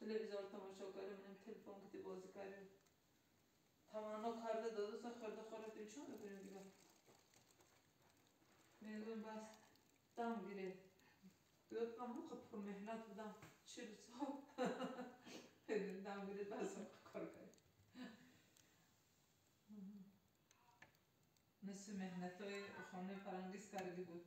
Televizor tamaşa okarım, benim telefon gitti bozu karım. Tavana karda dadı sakırda karda dönüşüm de benim gibi. Mezun bas, dam gire. Yotmam bu kapı mehnat budam, çürü soğuk. Dam gire basım korkarım. Nasıl mehnatı, xanı parangiz karı gibi.